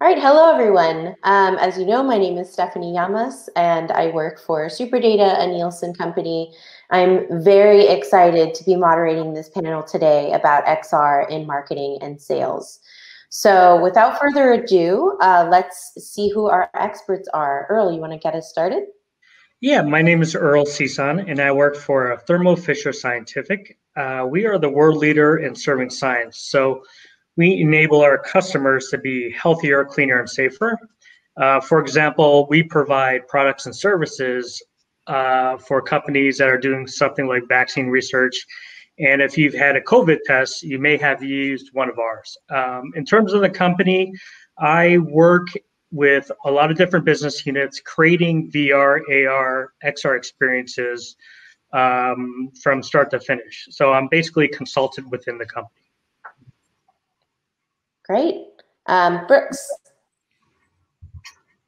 All right, hello everyone. Um, as you know, my name is Stephanie Llamas and I work for Superdata, a Nielsen company. I'm very excited to be moderating this panel today about XR in marketing and sales. So without further ado, uh, let's see who our experts are. Earl, you want to get us started? Yeah, my name is Earl Sison, and I work for Thermo Fisher Scientific. Uh, we are the world leader in serving science. So we enable our customers to be healthier, cleaner, and safer. Uh, for example, we provide products and services uh, for companies that are doing something like vaccine research. And if you've had a COVID test, you may have used one of ours. Um, in terms of the company, I work with a lot of different business units creating VR, AR, XR experiences um, from start to finish. So I'm basically consultant within the company. Great. Um, Brooks.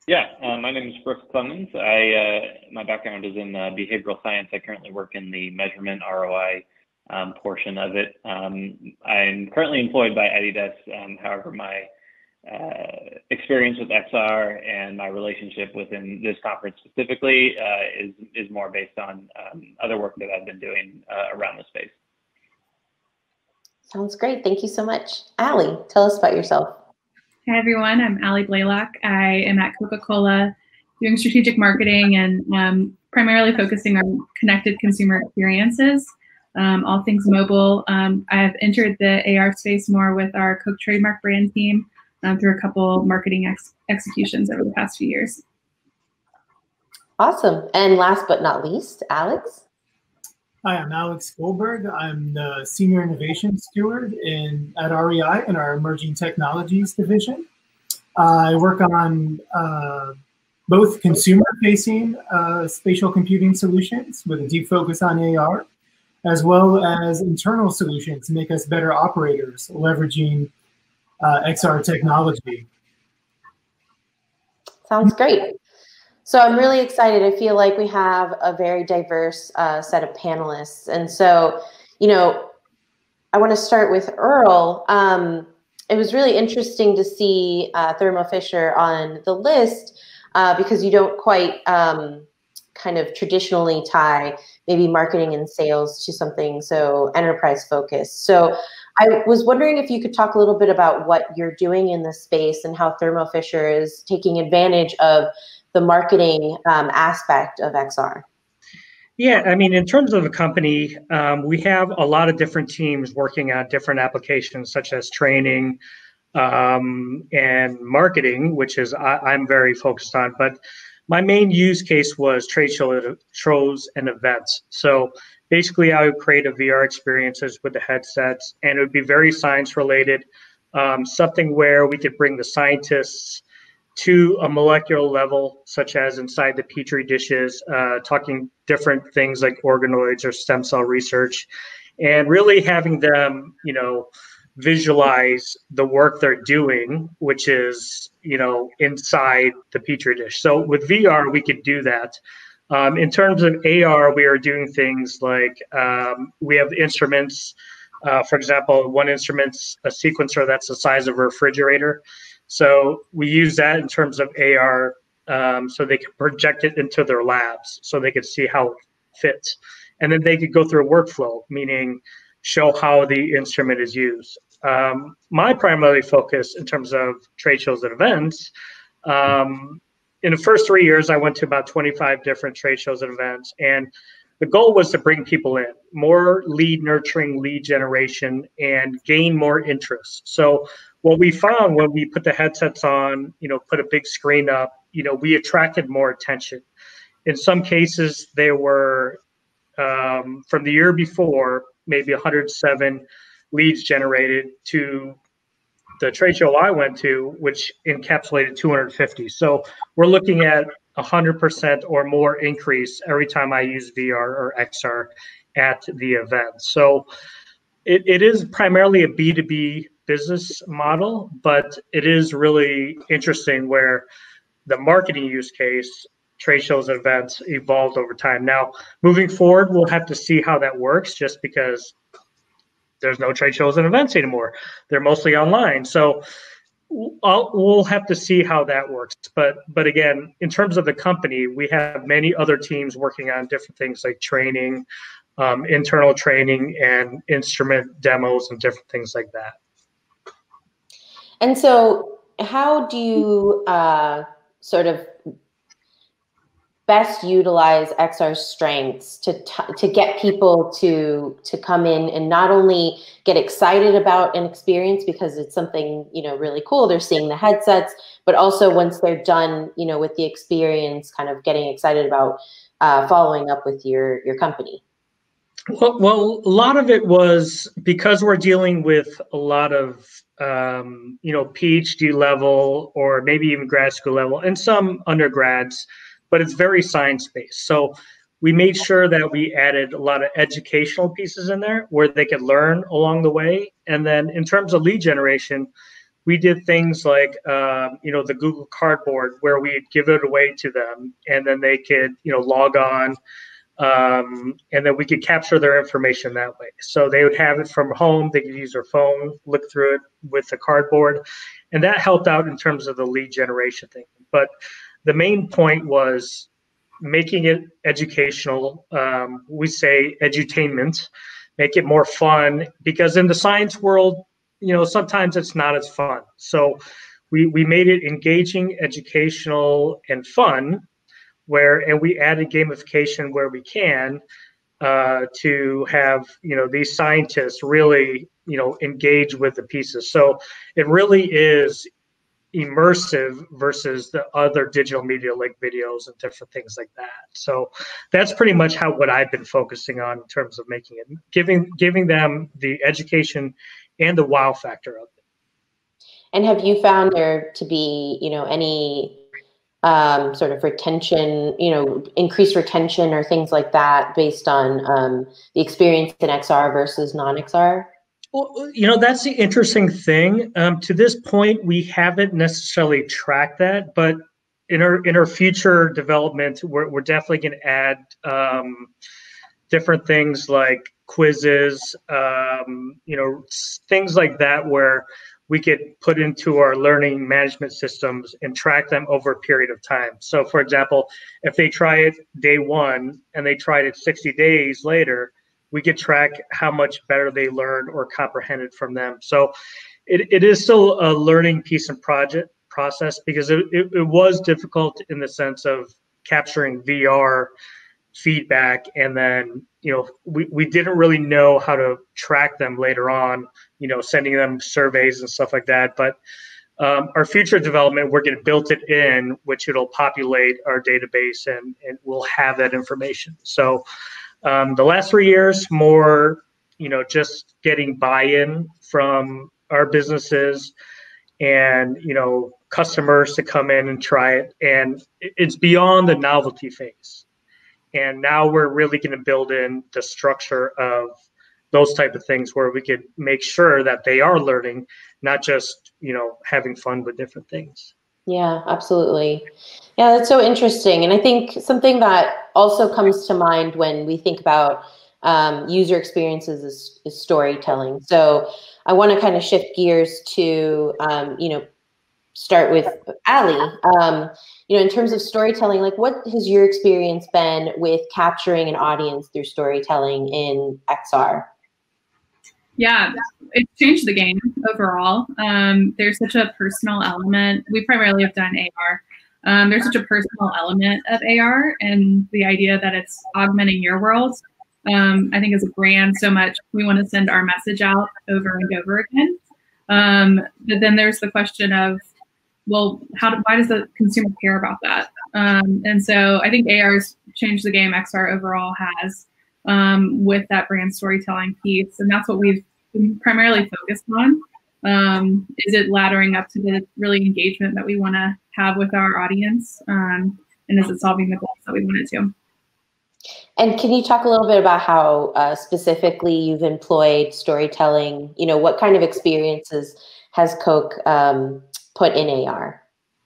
Yeah, uh, my name is Brooks Clemens. I uh, my background is in uh, behavioral science. I currently work in the measurement ROI um, portion of it. Um, I'm currently employed by Adidas. Um, however, my uh, experience with XR and my relationship within this conference specifically uh, is is more based on um, other work that I've been doing uh, around the space. Sounds great. Thank you so much. Allie, tell us about yourself. Hi, everyone. I'm Allie Blalock. I am at Coca-Cola doing strategic marketing and um, primarily focusing on connected consumer experiences, um, all things mobile. Um, I've entered the AR space more with our Coke trademark brand team um, through a couple marketing ex executions over the past few years. Awesome. And last but not least, Alex. Hi, I'm Alex Goldberg. I'm the Senior Innovation Steward in, at REI in our Emerging Technologies Division. I work on uh, both consumer-facing uh, spatial computing solutions with a deep focus on AR, as well as internal solutions to make us better operators, leveraging uh, XR technology. Sounds great. So I'm really excited. I feel like we have a very diverse uh, set of panelists. And so, you know, I want to start with Earl. Um, it was really interesting to see uh, Thermo Fisher on the list uh, because you don't quite um, kind of traditionally tie maybe marketing and sales to something so enterprise focused. So I was wondering if you could talk a little bit about what you're doing in this space and how Thermo Fisher is taking advantage of the marketing um, aspect of XR? Yeah, I mean, in terms of a company, um, we have a lot of different teams working on different applications, such as training um, and marketing, which is I, am very focused on. But my main use case was trade shows and events. So basically, I would create a VR experiences with the headsets, and it would be very science related, um, something where we could bring the scientists to a molecular level, such as inside the petri dishes, uh, talking different things like organoids or stem cell research, and really having them, you know, visualize the work they're doing, which is, you know, inside the petri dish. So with VR, we could do that. Um, in terms of AR, we are doing things like um, we have instruments. Uh, for example, one instrument's a sequencer that's the size of a refrigerator. So we use that in terms of AR um, so they can project it into their labs so they could see how it fits. And then they could go through a workflow, meaning show how the instrument is used. Um, my primary focus in terms of trade shows and events, um, in the first three years, I went to about 25 different trade shows and events. And the goal was to bring people in, more lead nurturing, lead generation, and gain more interest. So what we found when we put the headsets on, you know, put a big screen up, you know, we attracted more attention. In some cases, there were um, from the year before, maybe 107 leads generated to the trade show I went to, which encapsulated 250. So we're looking at 100% or more increase every time I use VR or XR at the event. So it, it is primarily a B2B business model, but it is really interesting where the marketing use case, trade shows and events evolved over time. Now, moving forward, we'll have to see how that works just because there's no trade shows and events anymore. They're mostly online. So I'll, we'll have to see how that works. But but again, in terms of the company, we have many other teams working on different things like training, um, internal training, and instrument demos and different things like that. And so, how do you uh, sort of best utilize XR's strengths to to get people to to come in and not only get excited about an experience because it's something you know really cool they're seeing the headsets but also once they're done you know with the experience kind of getting excited about uh, following up with your your company well, well, a lot of it was because we're dealing with a lot of um, you know PhD level or maybe even grad school level and some undergrads but it's very science based. So we made sure that we added a lot of educational pieces in there where they could learn along the way. And then in terms of lead generation, we did things like um, you know the Google Cardboard where we'd give it away to them, and then they could you know log on, um, and then we could capture their information that way. So they would have it from home. They could use their phone, look through it with the cardboard, and that helped out in terms of the lead generation thing. But the main point was making it educational. Um, we say edutainment, make it more fun because in the science world, you know, sometimes it's not as fun. So we, we made it engaging, educational, and fun where, and we added gamification where we can uh, to have, you know, these scientists really, you know, engage with the pieces. So it really is immersive versus the other digital media like videos and different things like that. So that's pretty much how what I've been focusing on in terms of making it giving giving them the education and the wow factor of it. And have you found there to be, you know, any um, sort of retention, you know, increased retention or things like that based on um, the experience in XR versus non-XR? Well, you know, that's the interesting thing. Um, to this point, we haven't necessarily tracked that, but in our in our future development, we're, we're definitely going to add um, different things like quizzes, um, you know, things like that, where we could put into our learning management systems and track them over a period of time. So, for example, if they try it day one and they tried it 60 days later, we could track how much better they learned or comprehended from them. So it, it is still a learning piece and project process because it, it, it was difficult in the sense of capturing VR feedback and then you know we, we didn't really know how to track them later on you know sending them surveys and stuff like that but um, our future development we're going to build it in which it'll populate our database and, and we'll have that information so um, the last three years, more, you know, just getting buy-in from our businesses and, you know, customers to come in and try it. And it's beyond the novelty phase. And now we're really going to build in the structure of those type of things where we could make sure that they are learning, not just, you know, having fun with different things. Yeah, absolutely. Yeah, that's so interesting. And I think something that also comes to mind when we think about um, user experiences is, is, storytelling. So I want to kind of shift gears to, um, you know, start with Allie. Um, you know, in terms of storytelling, like what has your experience been with capturing an audience through storytelling in XR? Yeah, it's changed the game overall. Um, there's such a personal element. We primarily have done AR. Um, there's such a personal element of AR and the idea that it's augmenting your world. Um, I think as a brand, so much we want to send our message out over and over again. Um, but then there's the question of, well, how do, why does the consumer care about that? Um, and so I think AR's changed the game. XR overall has um, with that brand storytelling piece, and that's what we've primarily focused on? Um, is it laddering up to the really engagement that we want to have with our audience? Um, and is it solving the goals that we want it to? And can you talk a little bit about how uh, specifically you've employed storytelling? You know, what kind of experiences has Coke um, put in AR?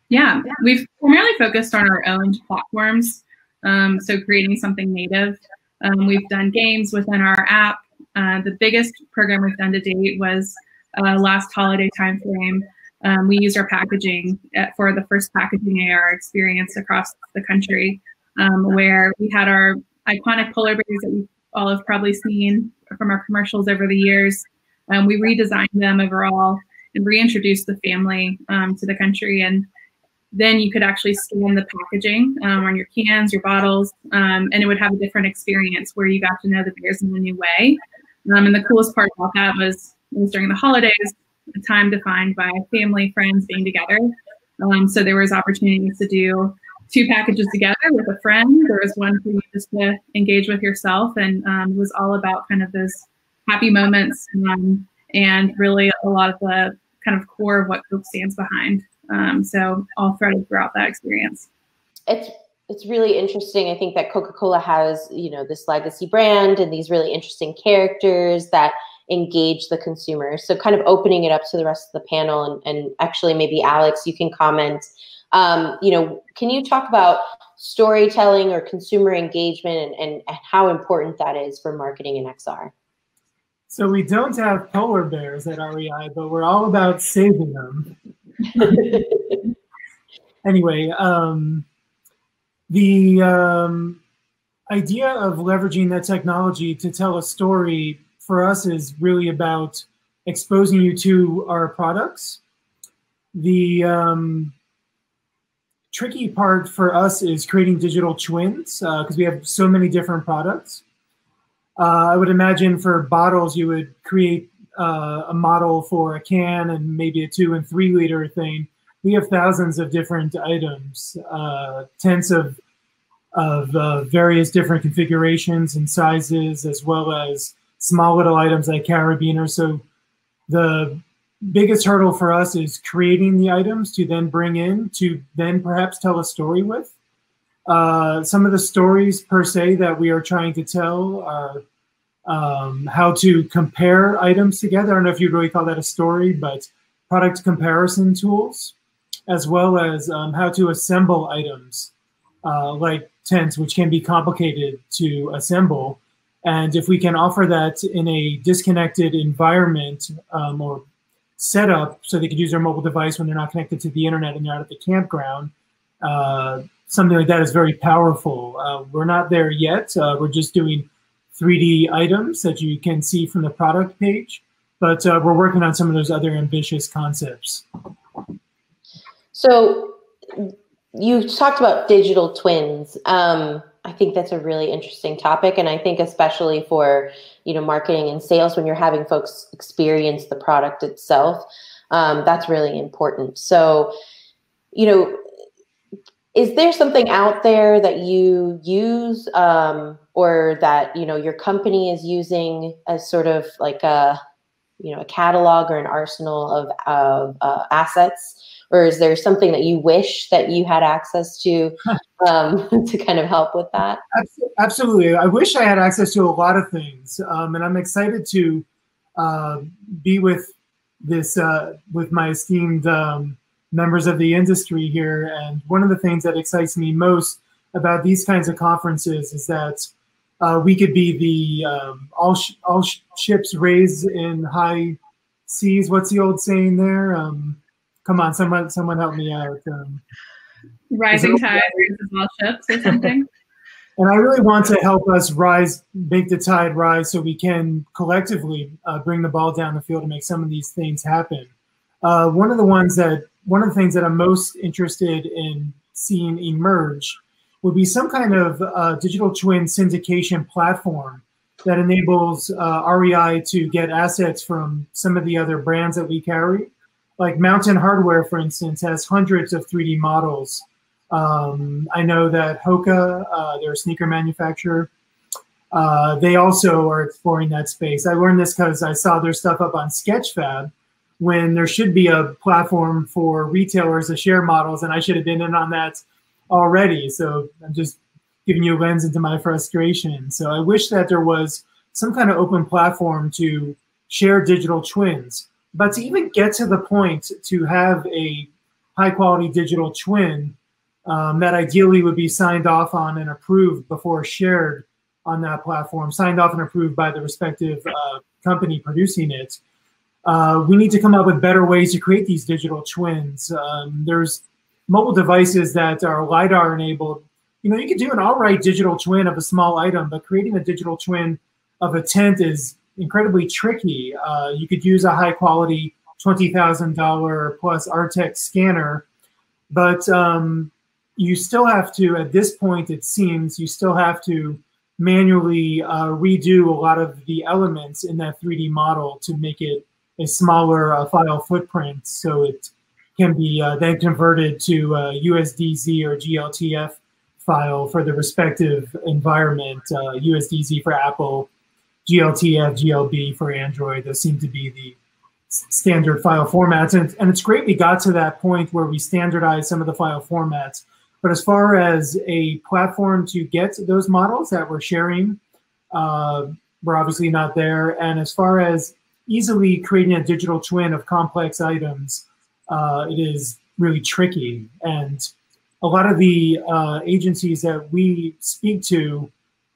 Yeah, we've primarily focused on our own platforms. Um, so creating something native. Um, we've done games within our app. Uh, the biggest program we've done to date was uh, last holiday timeframe. um, we used our packaging at, for the first packaging AR experience across the country, um, where we had our iconic polar bears that we all have probably seen from our commercials over the years. Um, we redesigned them overall and reintroduced the family um, to the country. And then you could actually scan the packaging um, on your cans, your bottles, um, and it would have a different experience where you got to know the bears in a new way. Um, and the coolest part about that was was during the holidays, a time defined by family, friends being together. Um, so there was opportunities to do two packages together with a friend. There was one for you just to engage with yourself, and um, it was all about kind of those happy moments um, and really a lot of the kind of core of what Coke stands behind. Um, so all threaded throughout that experience. It's it's really interesting. I think that Coca-Cola has, you know, this legacy brand and these really interesting characters that engage the consumer. So kind of opening it up to the rest of the panel and, and actually maybe Alex, you can comment. Um, you know, can you talk about storytelling or consumer engagement and, and, and how important that is for marketing in XR? So we don't have polar bears at REI, but we're all about saving them. anyway, um, the um, idea of leveraging that technology to tell a story for us is really about exposing you to our products. The um, tricky part for us is creating digital twins because uh, we have so many different products. Uh, I would imagine for bottles, you would create uh, a model for a can and maybe a two and three liter thing. We have thousands of different items, uh, tens of of uh, various different configurations and sizes, as well as small little items like carabiners. So the biggest hurdle for us is creating the items to then bring in to then perhaps tell a story with. Uh, some of the stories per se that we are trying to tell are um, how to compare items together. I don't know if you'd really call that a story, but product comparison tools, as well as um, how to assemble items uh, like tents, which can be complicated to assemble. And if we can offer that in a disconnected environment um, or setup so they could use their mobile device when they're not connected to the internet and they're out at the campground, uh, something like that is very powerful. Uh, we're not there yet. Uh, we're just doing 3D items that you can see from the product page, but uh, we're working on some of those other ambitious concepts. So you talked about digital twins. Um, I think that's a really interesting topic, and I think especially for you know marketing and sales when you're having folks experience the product itself, um, that's really important. So, you know, is there something out there that you use um, or that you know your company is using as sort of like a you know a catalog or an arsenal of of uh, assets? Or is there something that you wish that you had access to um, to kind of help with that? Absolutely. I wish I had access to a lot of things, um, and I'm excited to uh, be with this uh, with my esteemed um, members of the industry here. And one of the things that excites me most about these kinds of conferences is that uh, we could be the um, all sh- all sh- ships raised in high seas. What's the old saying there? Um, Come on, someone, someone help me out. Um, Rising tide raises all ships, or something. and I really want to help us rise, make the tide rise, so we can collectively uh, bring the ball down the field and make some of these things happen. Uh, one of the ones that, one of the things that I'm most interested in seeing emerge would be some kind of uh, digital twin syndication platform that enables uh, REI to get assets from some of the other brands that we carry like Mountain Hardwear, for instance, has hundreds of 3D models. Um, I know that Hoka, uh, sneaker manufacturer, uh, they also are exploring that space. I learned this because I saw their stuff up on Sketchfab when there should be a platform for retailers to share models, and I should have been in on that already. So I'm just giving you a lens into my frustration. So I wish that there was some kind of open platform to share digital twins but to even get to the point to have a high quality digital twin um, that ideally would be signed off on and approved before shared on that platform, signed off and approved by the respective uh, company producing it, uh, we need to come up with better ways to create these digital twins. Um, there's mobile devices that are LiDAR enabled. You know, you could do an all right digital twin of a small item, but creating a digital twin of a tent is incredibly tricky. Uh, you could use a high quality $20,000 plus Artec scanner, but um, you still have to, at this point, it seems, you still have to manually uh, redo a lot of the elements in that 3D model to make it a smaller uh, file footprint so it can be uh, then converted to USDZ or GLTF file for the respective environment, USDZ uh, for Apple, GLTF, GLB for Android. Those seem to be the standard file formats. And, and it's great we got to that point where we standardized some of the file formats. But as far as a platform to get those models that we're sharing, uh, we're obviously not there. And as far as easily creating a digital twin of complex items, uh, it is really tricky. And a lot of the uh, agencies that we speak to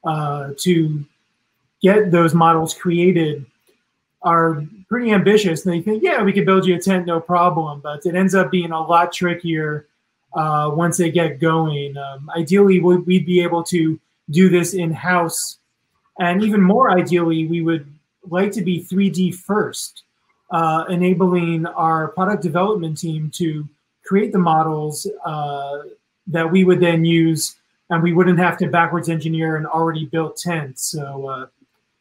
uh, to get those models created are pretty ambitious and they think, yeah, we could build you a tent, no problem. But it ends up being a lot trickier uh, once they get going. Um, ideally, we'd be able to do this in house. And even more ideally, we would like to be 3D first, uh, enabling our product development team to create the models uh, that we would then use and we wouldn't have to backwards engineer an already built tent. So uh,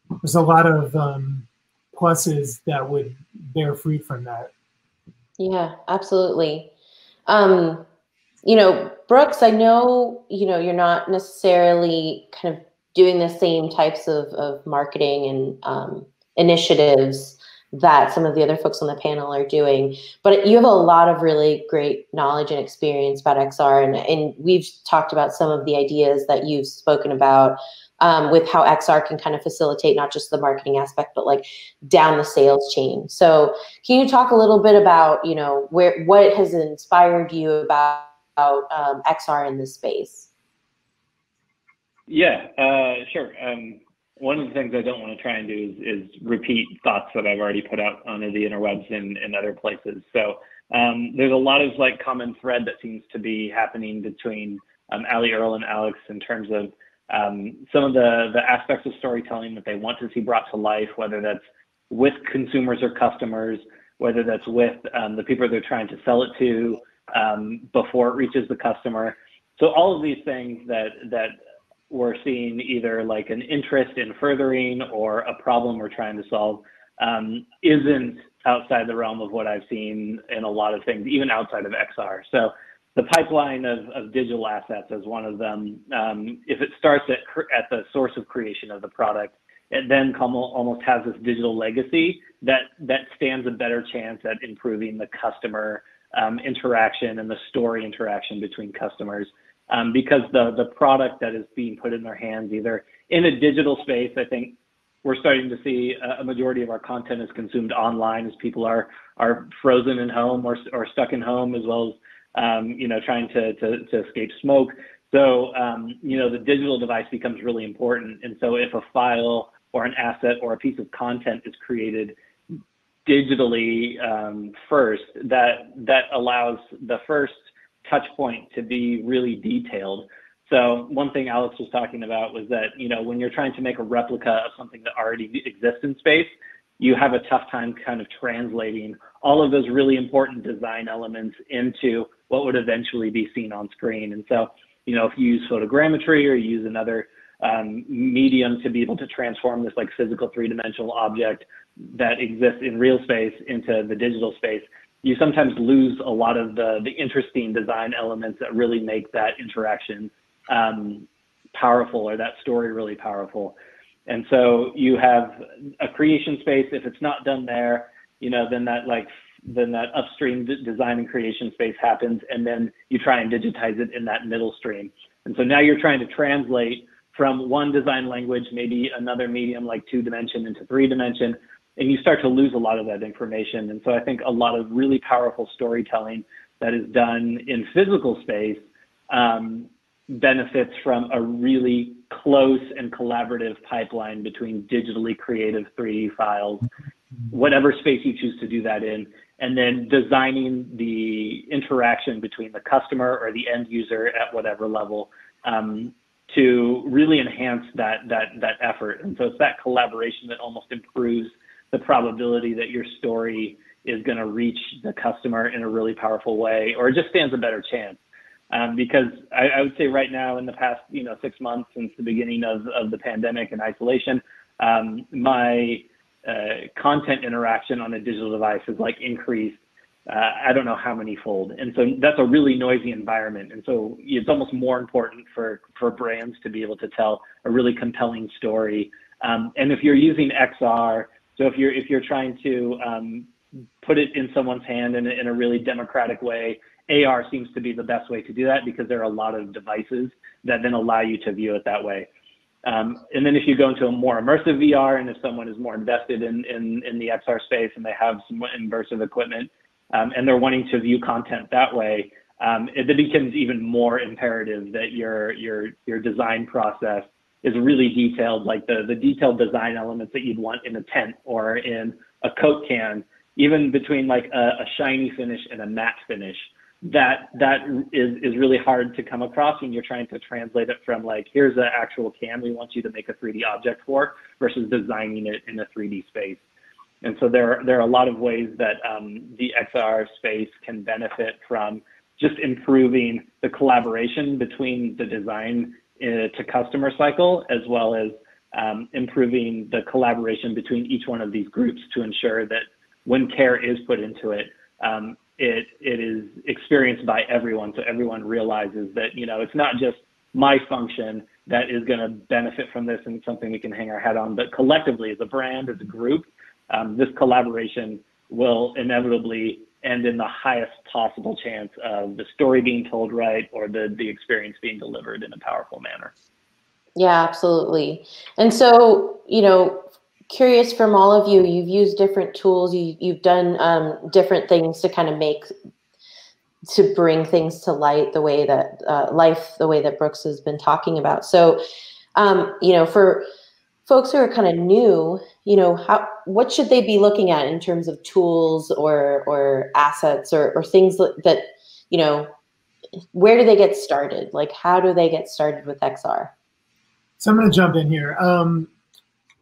there's a lot of um, pluses that would bear fruit from that. Yeah, absolutely. Um, you know, Brooks, I know, you know, you're not necessarily kind of doing the same types of, of marketing and um, initiatives that some of the other folks on the panel are doing. But you have a lot of really great knowledge and experience about XR, and, and we've talked about some of the ideas that you've spoken about um, with how XR can kind of facilitate not just the marketing aspect, but like down the sales chain. So, can you talk a little bit about you know where what has inspired you about, about um, XR in this space? Yeah, uh, sure. Um, one of the things I don't want to try and do is, is repeat thoughts that I've already put out onto the interwebs and, and other places. So um, there's a lot of like common thread that seems to be happening between um, Allie Earl and Alex in terms of um, some of the, the aspects of storytelling that they want to see brought to life, whether that's with consumers or customers, whether that's with um, the people they're trying to sell it to um, before it reaches the customer. So all of these things that that we're seeing either like an interest in furthering or a problem we're trying to solve um, isn't outside the realm of what I've seen in a lot of things, even outside of XR. So the pipeline of, digital assets as one of them. Um, if it starts at, the source of creation of the product, it then almost has this digital legacy that, that stands a better chance at improving the customer um, interaction and the story interaction between customers um, because the the product that is being put in their hands, either in a digital space, I think we're starting to see a, majority of our content is consumed online as people are are frozen in home or or stuck in home as well as um, you know trying to, to to escape smoke. So um, you know the digital device becomes really important, and so if a file or an asset or a piece of content is created digitally um, first, that that allows the first touch point to be really detailed. So one thing Alex was talking about was that, you know, when you're trying to make a replica of something that already exists in space, you have a tough time kind of translating all of those really important design elements into what would eventually be seen on screen. And so, you know, if you use photogrammetry or you use another um, medium to be able to transform this like physical three-dimensional object that exists in real space into the digital space, you sometimes lose a lot of the, the interesting design elements that really make that interaction um, powerful or that story really powerful. And so you have a creation space. If it's not done there, you know, then that like then that upstream design and creation space happens, and then you try and digitize it in that middle stream. And so now you're trying to translate from one design language, maybe another medium like two dimension into three dimension, and you start to lose a lot of that information. And so I think a lot of really powerful storytelling that is done in physical space um, benefits from a really close and collaborative pipeline between digitally creative 3D files whatever space you choose to do that in, and then designing the interaction between the customer or the end user at whatever level um, to really enhance that that that effort. And so it's that collaboration that almost improves the probability that your story is going to reach the customer in a really powerful way, or it just stands a better chance. Um, because I, I, would say right now, in the past you know six months since the beginning of, of the pandemic and isolation, um, my content interaction on a digital device has like increased uh, I don't know how many fold. And so that's a really noisy environment. And so it's almost more important for, for brands to be able to tell a really compelling story. Um, and if you're using XR, so if you're if you're trying to um, put it in someone's hand in in a really democratic way, AR seems to be the best way to do that because there are a lot of devices that then allow you to view it that way. Um, and then if you go into a more immersive VR, and if someone is more invested in, in, in the XR space and they have some immersive equipment, um, and they're wanting to view content that way, um, it becomes even more imperative that your your your design process is really detailed, like the the detailed design elements that you'd want in a tent or in a Coke can, even between like a, a shiny finish and a matte finish. That that is is really hard to come across when you're trying to translate it from like here's an actual can we want you to make a 3D object for versus designing it in a 3D space. And so there, there are a lot of ways that um, the XR space can benefit from just improving the collaboration between the design uh, to customer cycle, as well as um, improving the collaboration between each one of these groups to ensure that when care is put into it, um, it, it is experienced by everyone. So everyone realizes that, you know, it's not just my function that is going to benefit from this and something we can hang our hat on, but collectively as a brand, as a group, um, this collaboration will inevitably end in the highest possible chance of the story being told right or the, the experience being delivered in a powerful manner. Yeah, absolutely. And so, you know, curious from all of you, you've used different tools, you, you've done um, different things to kind of make, to bring things to light the way that, uh, life, the way that Brooks has been talking about. So, um, you know, for, folks who are kind of new, you know, how what should they be looking at in terms of tools or or assets or or things that you know, where do they get started? Like, how do they get started with XR? So I'm going to jump in here. Um,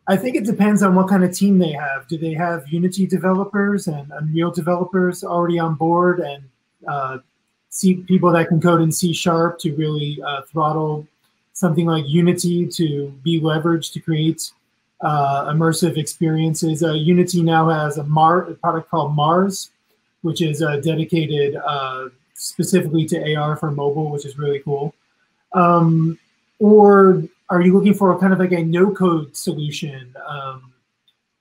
I think it depends on what kind of team they have. Do they have Unity developers and Unreal developers already on board and uh, see people that can code in C sharp to really uh, throttle something like Unity to be leveraged to create uh, immersive experiences. Uh, Unity now has a, Mar- a product called Mars, which is uh, dedicated uh, specifically to AR for mobile, which is really cool. Um, or are you looking for kind of like a no-code solution? Um,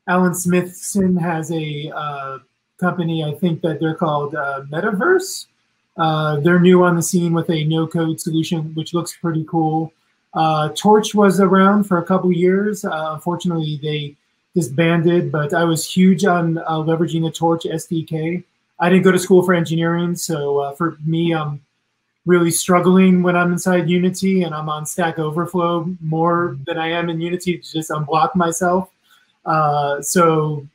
Alan Smithson has a uh, company, I think that they're called uh, MetaVRse. they're new on the scene with a no-code solution, which looks pretty cool. Uh, Torch was around for a couple years. Uh, unfortunately, they disbanded, but I was huge on uh, leveraging the Torch SDK. I didn't go to school for engineering, so uh, for me, I'm really struggling when I'm inside Unity and I'm on Stack Overflow more than I am in Unity to just unblock myself. Uh, so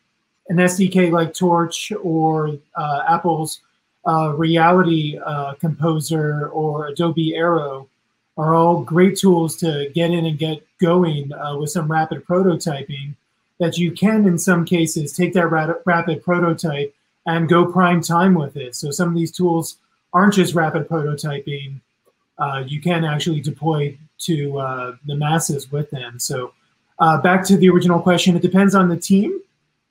an SDK like Torch or uh, Apple's Reality Composer or Adobe Aero are all great tools to get in and get going uh, with some rapid prototyping that you can, in some cases, take that rapid prototype and go prime time with it. So some of these tools aren't just rapid prototyping. Uh, you can actually deploy to uh, the masses with them. So uh, back to the original question, it depends on the team.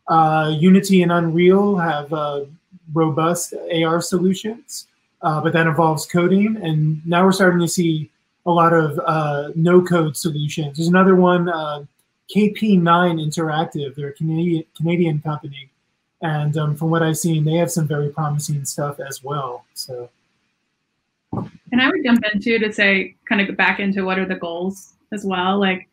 Uh, Unity and Unreal have uh, robust AR solutions, but that involves coding. And now we're starting to see a lot of uh, no-code solutions. There's another one, uh, KP9 Interactive. They're a Canadian Canadian company, and um, from what I've seen, they have some very promising stuff as well. So, and I would jump into to say, kind of back into what are the goals as well. Like,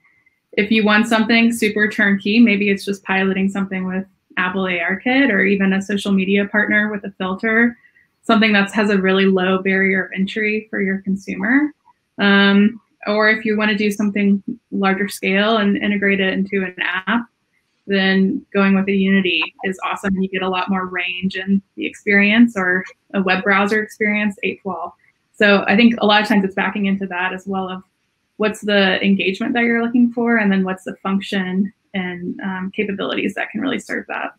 if you want something super turnkey, maybe it's just piloting something with Apple ARKit or even a social media partner with a filter, something that has a really low barrier of entry for your consumer. Um, or if you want to do something larger scale and integrate it into an app, then going with a Unity is awesome. You get a lot more range in the experience or a web browser experience, 8th Wall. So I think a lot of times it's backing into that as well of what's the engagement that you're looking for, and then what's the function and um, capabilities that can really serve that.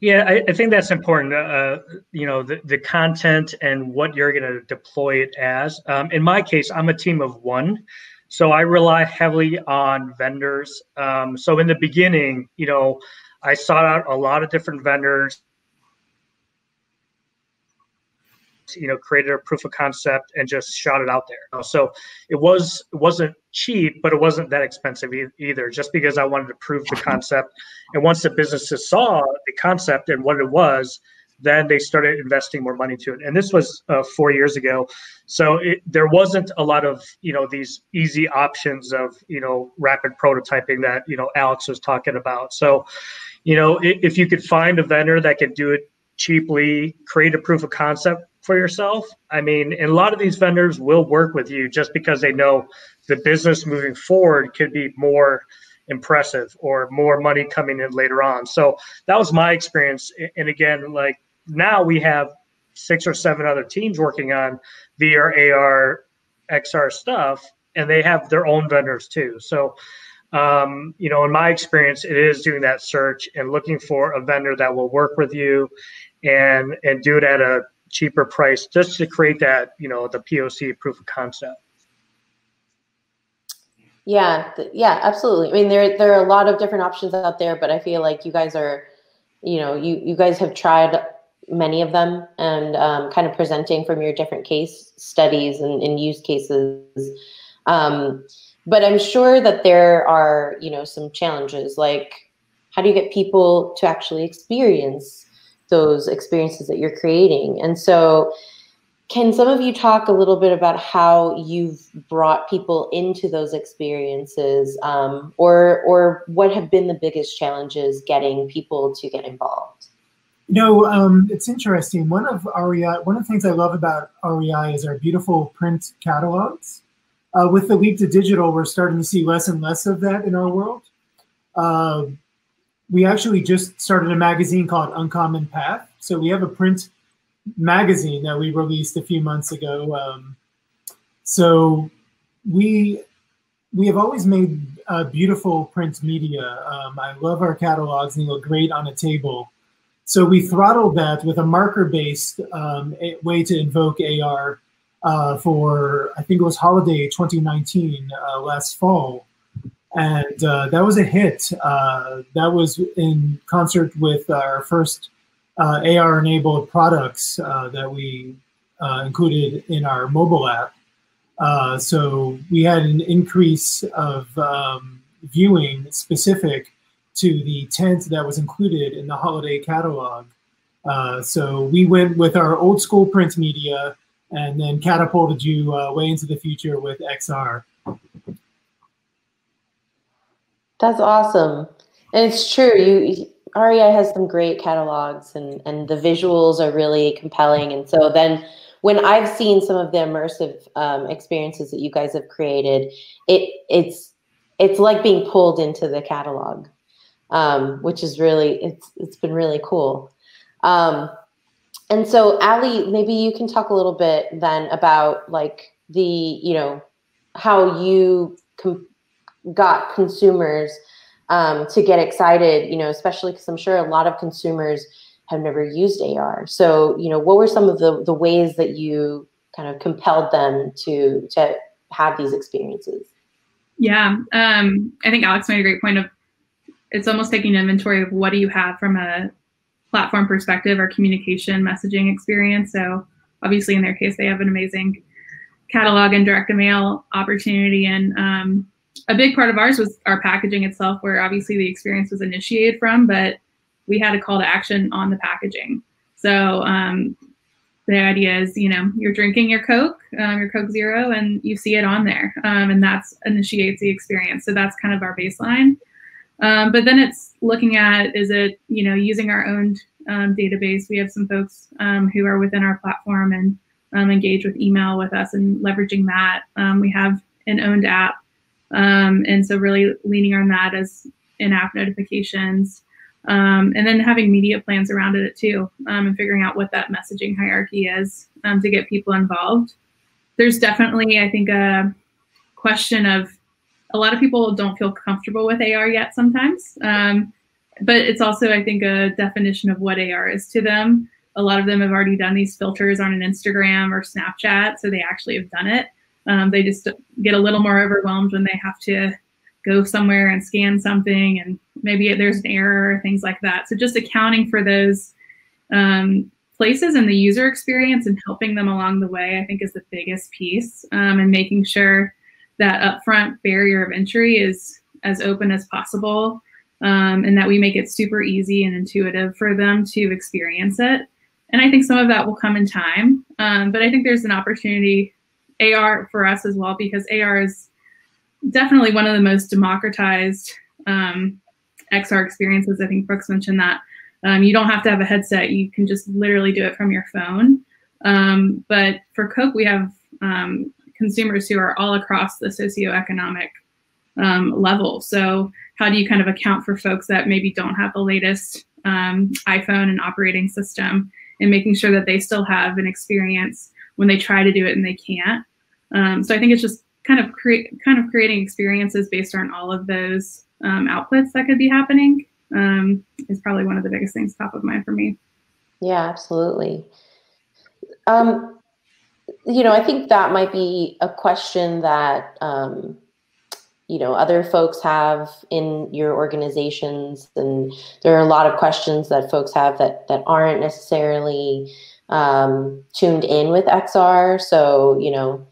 Yeah, I, I think that's important. Uh, you know, the, the content and what you're going to deploy it as. Um, in my case, I'm a team of one. So I rely heavily on vendors. Um, so in the beginning, you know, I sought out a lot of different vendors. You know created a proof of concept and just shot it out there. So it was it wasn't cheap but it wasn't that expensive e- either just because i wanted to prove the concept. And once the businesses saw the concept and what it was then they started investing more money to it and this was uh, four years ago so it, there wasn't a lot of you know these easy options of you know rapid prototyping that you know alex was talking about so you know if you could find a vendor that could do it cheaply create a proof of concept for yourself. I mean, and a lot of these vendors will work with you just because they know the business moving forward could be more impressive or more money coming in later on. So that was my experience. And again, like now we have six or seven other teams working on VR, AR, XR stuff, and they have their own vendors too. So, um, you know, in my experience, it is doing that search and looking for a vendor that will work with you and and do it at a cheaper price just to create that, you know, the POC proof of concept. Yeah, yeah, absolutely. I mean, there there are a lot of different options out there, but I feel like you guys are, you know, you you guys have tried many of them and um, kind of presenting from your different case studies and, and use cases. Um, but I'm sure that there are, you know, some challenges like how do you get people to actually experience those experiences that you're creating. And so, can some of you talk a little bit about how you've brought people into those experiences, um, or or what have been the biggest challenges getting people to get involved? You know, um, it's interesting. One of REI, one of the things I love about REI is our beautiful print catalogs. Uh, with the leap to digital, we're starting to see less and less of that in our world. Uh, we actually just started a magazine called Uncommon Path. So we have a print magazine that we released a few months ago. Um, so we we have always made uh, beautiful print media. Um, I love our catalogs; and they look great on a table. So we throttled that with a marker-based um, way to invoke AR uh, for I think it was holiday 2019 uh, last fall and uh, that was a hit. Uh, that was in concert with our first uh, AR-enabled products uh, that we included in our mobile app. So we had an increase of um, viewing specific to the tent that was included in the holiday catalog. so we went with our old school print media and then catapulted you way into the future with XR. That's awesome. And it's true. You REI has some great catalogs and and the visuals are really compelling. And so then when I've seen some of the immersive um, experiences that you guys have created, it it's it's like being pulled into the catalog, um, which is really it's it's been really cool. Um, and so, Allie, maybe you can talk a little bit then about like the you know how you got consumers um, to get excited, you know, especially because I'm sure a lot of consumers have never used AR. So, you know, what were some of the, the ways that you kind of compelled them to to have these experiences? Yeah, um, I think Alex made a great point of it's almost taking inventory of what do you have from a platform perspective or communication messaging experience. So obviously in their case, they have an amazing catalog and direct mail opportunity and um, a big part of ours was our packaging itself, where obviously the experience was initiated from, but we had a call to action on the packaging. So um, the idea is, you know, you're drinking your Coke, um, your Coke Zero, and you see it on there, um, and that's initiates the experience. So that's kind of our baseline. Um, but then it's looking at is it, you know, using our own um, database. We have some folks um, who are within our platform and engage with email with us and leveraging that. we have an owned app um, and so really leaning on that as in-app notifications, um, and then having media plans around it too, um, and figuring out what that messaging hierarchy is um, to get people involved. There's definitely, I think, a question of a lot of people don't feel comfortable with AR yet sometimes. Um, but it's also, I think, a definition of what AR is to them. A lot of them have already done these filters on an Instagram or Snapchat, so they actually have done it. Um, they just get a little more overwhelmed when they have to go somewhere and scan something, and maybe there's an error, things like that. So just accounting for those um, places and the user experience and helping them along the way, I think, is the biggest piece, um, and making sure that upfront barrier of entry is as open as possible um, and that we make it super easy and intuitive for them to experience it. And I think some of that will come in time, um, but I think there's an opportunity AR for us as well because AR is definitely one of the most democratized um, XR experiences. I think Brooks mentioned that. Um, you don't have to have a headset; you can just literally do it from your phone. Um, but for Coke, we have um, consumers who are all across the socioeconomic um, level. So how do you kind of account for folks that maybe don't have the latest um, iPhone and operating system and making sure that they still have an experience when they try to do it and they can't. Um, so I think it's just kind of kind of creating experiences based on all of those um, outputs that could be happening um, is probably one of the biggest things top of mind for me. Yeah, absolutely. Um, you know, I think that might be a question that um, you know other folks have in your organizations and there are a lot of questions that folks have that that aren't necessarily um, tuned in with xr so you know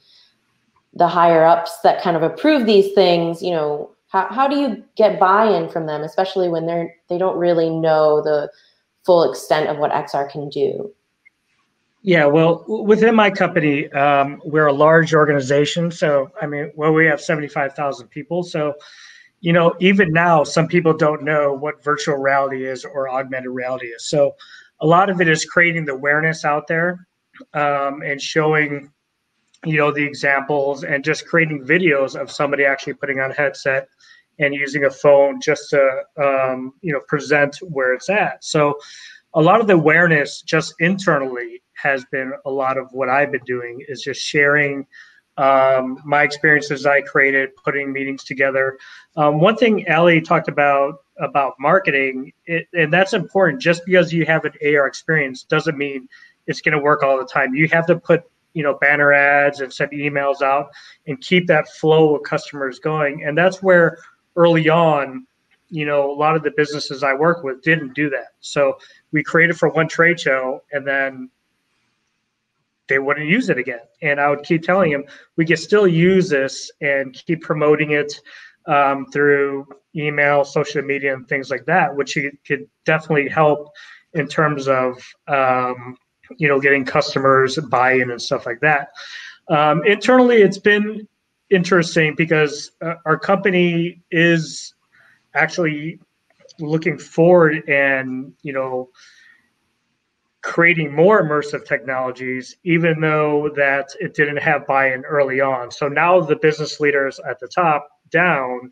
the higher ups that kind of approve these things you know how, how do you get buy-in from them especially when they're they don't really know the full extent of what xr can do yeah, well, within my company, um, we're a large organization. So, I mean, well, we have 75,000 people. So, you know, even now, some people don't know what virtual reality is or augmented reality is. So, a lot of it is creating the awareness out there um, and showing, you know, the examples and just creating videos of somebody actually putting on a headset and using a phone just to, um, you know, present where it's at. So, a lot of the awareness just internally has been a lot of what I've been doing is just sharing um, my experiences I created, putting meetings together. Um, one thing Allie talked about about marketing, it, and that's important. Just because you have an AR experience doesn't mean it's going to work all the time. You have to put you know banner ads and send emails out and keep that flow of customers going. And that's where early on, you know, a lot of the businesses I work with didn't do that. So we created for one trade show, and then they wouldn't use it again. And I would keep telling them we can still use this and keep promoting it um, through email, social media, and things like that, which could definitely help in terms of um, you know getting customers buy-in and stuff like that. Um, internally, it's been interesting because uh, our company is actually looking forward and you know creating more immersive technologies, even though that it didn't have buy-in early on. So now the business leaders at the top down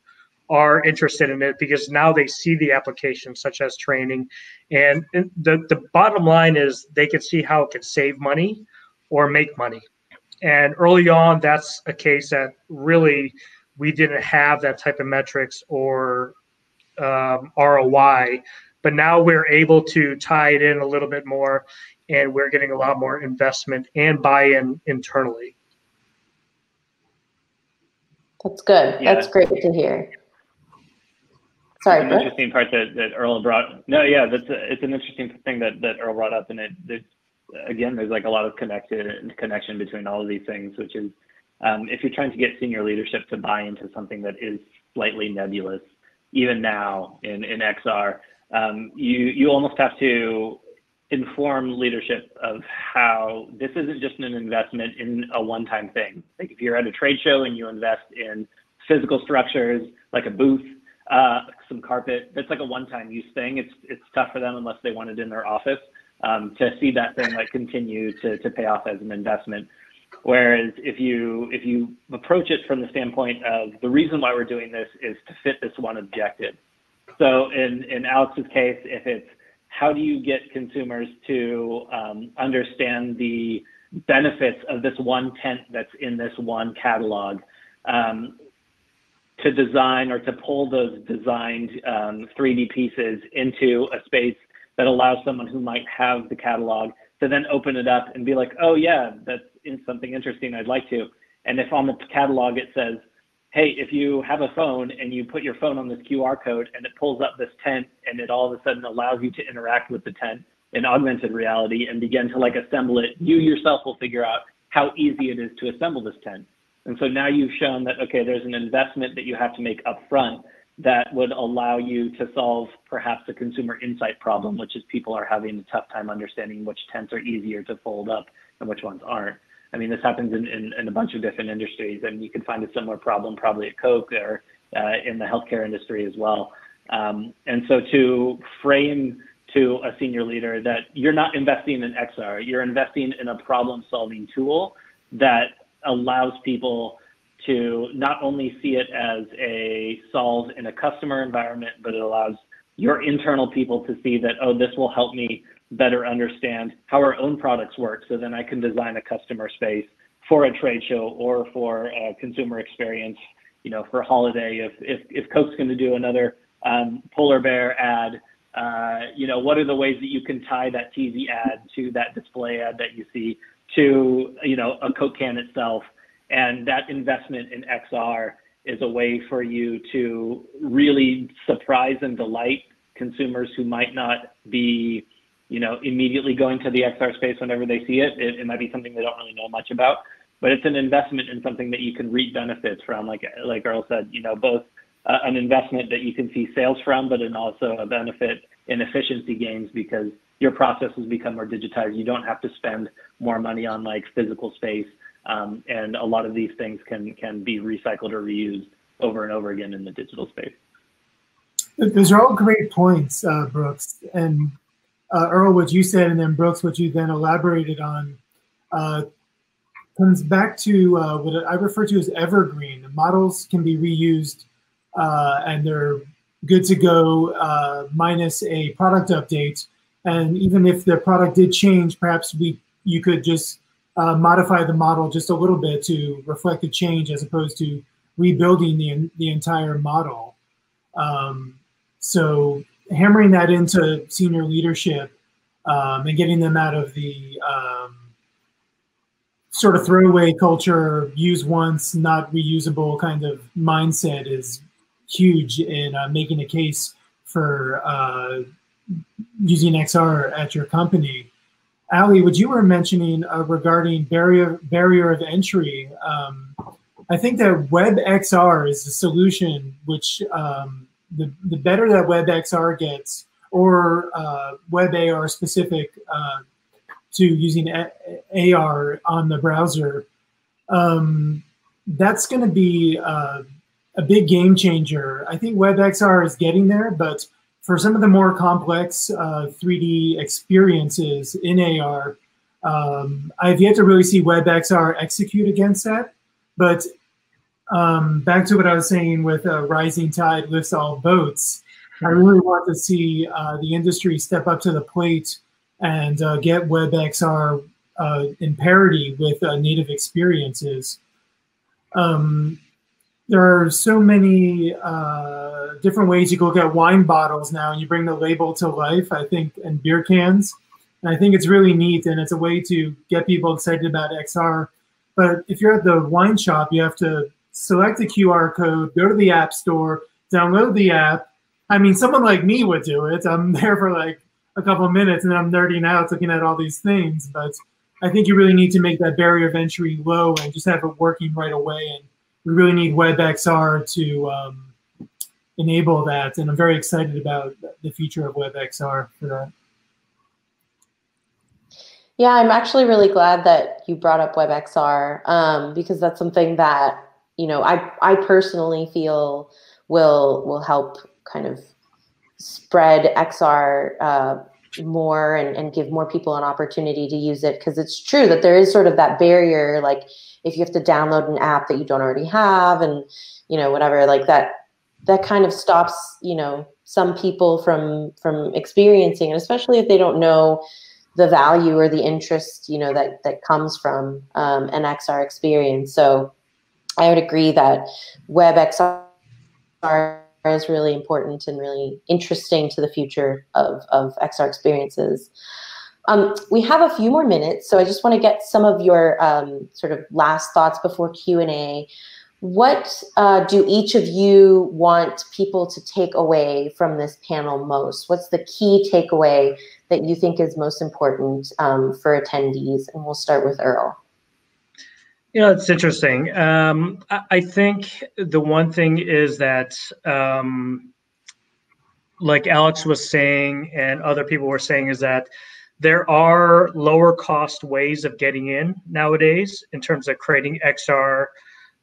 are interested in it because now they see the applications such as training. And the, the bottom line is they can see how it can save money or make money. And early on, that's a case that really we didn't have that type of metrics or um, ROI but now we're able to tie it in a little bit more, and we're getting a lot more investment and buy-in internally. That's good. Yeah. That's great to hear. Sorry, an interesting part that, that Earl brought. No, yeah, that's a, it's an interesting thing that, that Earl brought up, and it there's, again, there's like a lot of connected connection between all of these things, which is um, if you're trying to get senior leadership to buy into something that is slightly nebulous, even now in in XR, um, you you almost have to inform leadership of how this isn't just an investment in a one-time thing. Like if you're at a trade show and you invest in physical structures like a booth, uh, some carpet, that's like a one-time use thing. It's it's tough for them unless they want it in their office um, to see that thing like continue to to pay off as an investment. Whereas if you if you approach it from the standpoint of the reason why we're doing this is to fit this one objective, So in, in Alex's case, if it's how do you get consumers to um, understand the benefits of this one tent that's in this one catalog, um, to design or to pull those designed um, 3D pieces into a space that allows someone who might have the catalog to then open it up and be like, oh yeah, that's something interesting. I'd like to. And if on the catalog it says, hey, if you have a phone and you put your phone on this QR code and it pulls up this tent and it all of a sudden allows you to interact with the tent in augmented reality and begin to like assemble it, you yourself will figure out how easy it is to assemble this tent. And so now you've shown that, okay, there's an investment that you have to make upfront that would allow you to solve perhaps a consumer insight problem, which is people are having a tough time understanding which tents are easier to fold up and which ones aren't. I mean, this happens in, in, in a bunch of different industries, and you can find a similar problem probably at Coke or uh, in the healthcare industry as well. Um, and so to frame to a senior leader that you're not investing in XR, you're investing in a problem solving tool that allows people to not only see it as a solve in a customer environment, but it allows your internal people to see that, oh, this will help me better understand how our own products work. So then I can design a customer space for a trade show or for a consumer experience, you know, for a holiday. If, if, if Coke's going to do another um, polar bear ad, uh, you know, what are the ways that you can tie that TV ad to that display ad that you see to, you know, a Coke can itself? And that investment in XR is a way for you to really surprise and delight consumers who might not be, you know, immediately going to the XR space whenever they see it. It, it might be something they don't really know much about, but it's an investment in something that you can reap benefits from. Like like Earl said, you know, both uh, an investment that you can see sales from, but and also a benefit in efficiency gains because your processes become more digitized. You don't have to spend more money on like physical space um, and a lot of these things can, can be recycled or reused over and over again in the digital space. Those are all great points, uh, Brooks. And uh, Earl, what you said, and then Brooks, what you then elaborated on, uh, comes back to uh, what I refer to as evergreen. The models can be reused uh, and they're good to go uh, minus a product update. And even if the product did change, perhaps we you could just uh, modify the model just a little bit to reflect the change as opposed to rebuilding the, the entire model. Um, so hammering that into senior leadership um, and getting them out of the um, sort of throwaway culture, use once, not reusable kind of mindset is huge in uh, making a case for uh, using XR at your company. Allie, what you were mentioning uh, regarding barrier barrier of entry, um, I think that WebXR is the solution. Which um, the the better that WebXR gets, or uh, WebAR specific uh, to using A AR on the browser, um, that's going to be uh, a big game changer. I think WebXR is getting there, but for some of the more complex uh, 3D experiences in AR, um, I've yet to really see WebXR execute against that. But um, back to what I was saying with uh, rising tide lifts all boats, I really want to see uh, the industry step up to the plate and uh, get WebXR uh, in parity with uh, native experiences. Um, there are so many uh, different ways you can look at wine bottles now and you bring the label to life, I think, and beer cans. And I think it's really neat and it's a way to get people excited about XR. But if you're at the wine shop, you have to select the QR code, go to the app store, download the app. I mean, someone like me would do it. I'm there for like a couple minutes and I'm nerding out looking at all these things. But I think you really need to make that barrier of entry low and just have it working right away. And we really need WebXR to um, enable that. And I'm very excited about the future of WebXR for that. Yeah, I'm actually really glad that you brought up WebXR um, because that's something that you know I I personally feel will will help kind of spread XR uh, more and, and give more people an opportunity to use it because it's true that there is sort of that barrier like if you have to download an app that you don't already have and you know whatever like that that kind of stops you know some people from from experiencing and especially if they don't know the value or the interest you know that that comes from um, an XR experience. So I would agree that WebXR is really important and really interesting to the future of, of XR experiences. Um, we have a few more minutes, so I just want to get some of your um, sort of last thoughts before Q&A. What uh, do each of you want people to take away from this panel most? What's the key takeaway that you think is most important um, for attendees? And we'll start with Earl. You know, it's interesting. Um, I, I, think the one thing is that, um, like Alex was saying, and other people were saying, is that there are lower cost ways of getting in nowadays in terms of creating XR,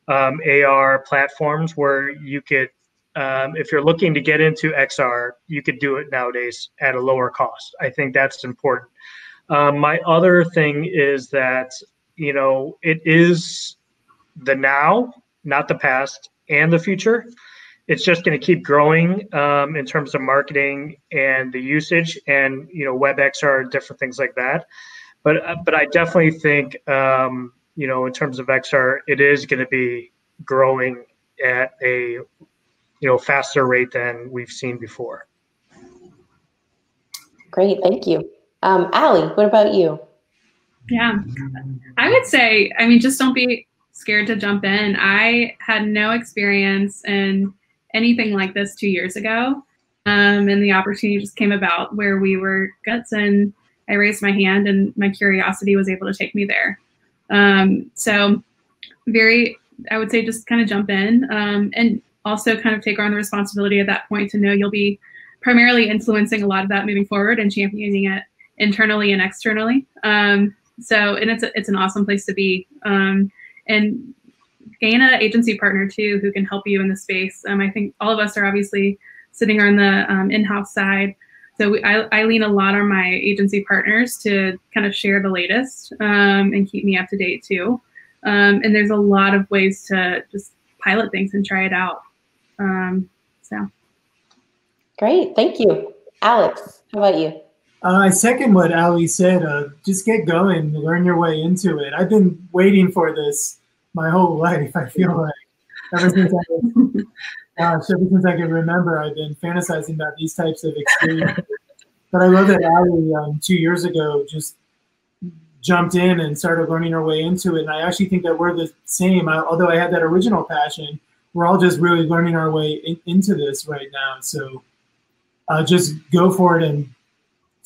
um, AR platforms where you could, um, if you're looking to get into XR, you could do it nowadays at a lower cost. I think that's important. Um, my other thing is that you know, it is the now, not the past and the future. It's just going to keep growing um, in terms of marketing and the usage, and you know, WebXR, different things like that. But uh, but I definitely think um, you know, in terms of XR, it is going to be growing at a you know faster rate than we've seen before. Great, thank you, um, Allie. What about you? Yeah, I would say, I mean, just don't be scared to jump in. I had no experience in anything like this two years ago. Um, and the opportunity just came about where we were guts and I raised my hand and my curiosity was able to take me there. Um, so very, I would say just kind of jump in um, and also kind of take on the responsibility at that point to know you'll be primarily influencing a lot of that moving forward and championing it internally and externally. Um, so, and it's a, it's an awesome place to be. Um, and gain an agency partner too who can help you in the space. Um, I think all of us are obviously sitting on the um, in-house side. So we, I, I, lean a lot on my agency partners to kind of share the latest um, and keep me up to date too. Um, and there's a lot of ways to just pilot things and try it out. Um, so. Great, thank you. Alex, how about you? Uh, I second what Allie said. Uh, just get going, learn your way into it. I've been waiting for this my whole life. I feel like ever since I, gosh, ever since I can remember, I've been fantasizing about these types of experiences. but I love that Allie um, two years ago just jumped in and started learning our way into it. And I actually think that we're the same. I, although I had that original passion, we're all just really learning our way in, into this right now. So uh, just go for it and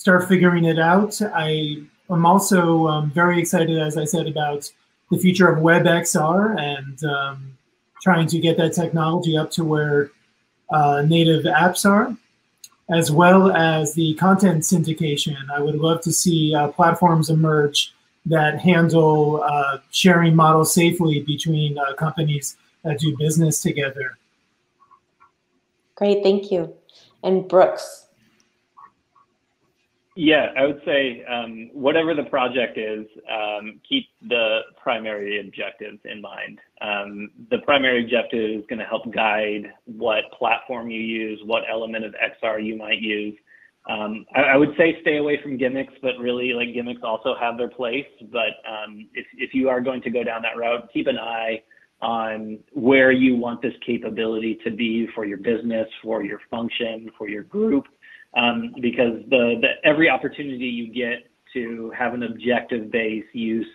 start figuring it out. I am also um, very excited, as I said, about the future of WebXR and um, trying to get that technology up to where uh, native apps are, as well as the content syndication. I would love to see uh, platforms emerge that handle uh, sharing models safely between uh, companies that do business together. Great, thank you. And Brooks, yeah, I would say um, whatever the project is, um, keep the primary objectives in mind. Um, the primary objective is going to help guide what platform you use, what element of XR you might use. Um, I, I, would say stay away from gimmicks, but really, like gimmicks also have their place. But um, if if you are going to go down that route, keep an eye on where you want this capability to be for your business, for your function, for your group um, because the, the every opportunity you get to have an objective based use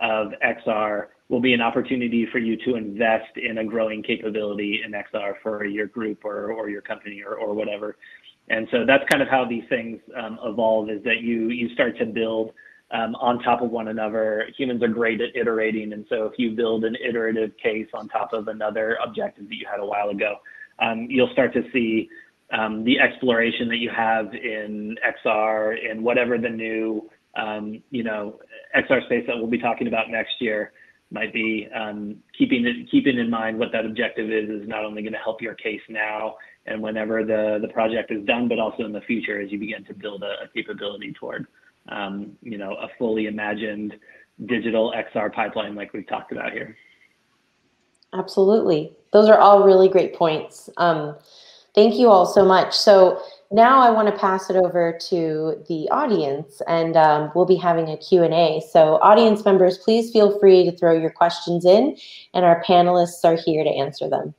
of XR will be an opportunity for you to invest in a growing capability in XR for your group or, or your company or, or whatever. And so that's kind of how these things um, evolve is that you you start to build um, on top of one another. Humans are great at iterating. And so if you build an iterative case on top of another objective that you had a while ago, um, you'll start to see um, the exploration that you have in XR and whatever the new um, you know XR space that we'll be talking about next year might be um, keeping it, keeping in mind what that objective is is not only going to help your case now and whenever the the project is done, but also in the future as you begin to build a, a capability toward um, you know a fully imagined digital XR pipeline like we've talked about here. Absolutely, those are all really great points. Thank you all so much. So now I want to pass it over to the audience and um, we'll be having a Q&A. So audience members, please feel free to throw your questions in and our panelists are here to answer them.